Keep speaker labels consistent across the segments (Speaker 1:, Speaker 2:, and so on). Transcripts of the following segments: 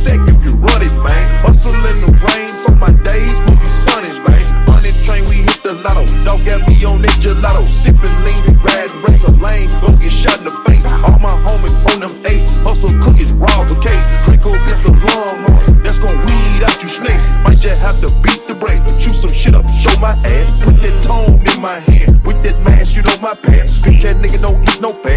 Speaker 1: sack can run it, man. Hustle in the rain, so my days will be sunny, man. On that train, we hit the lotto. Dog got me on that gelato. Sipping lean, ride race a lane, go get shot in the face. All my homies on them apes. Hustle cookies, raw the case. Crinkle get the long arm, that's gon' weed out you snakes. Might just have to beat the brakes. Shoot some shit up, show my ass. Put that tone in my hand. With that mask, you know my pants. That nigga don't eat no pants.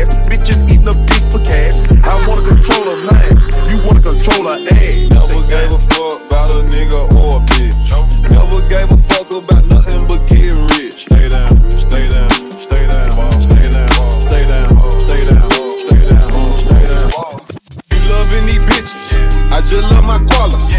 Speaker 2: cola.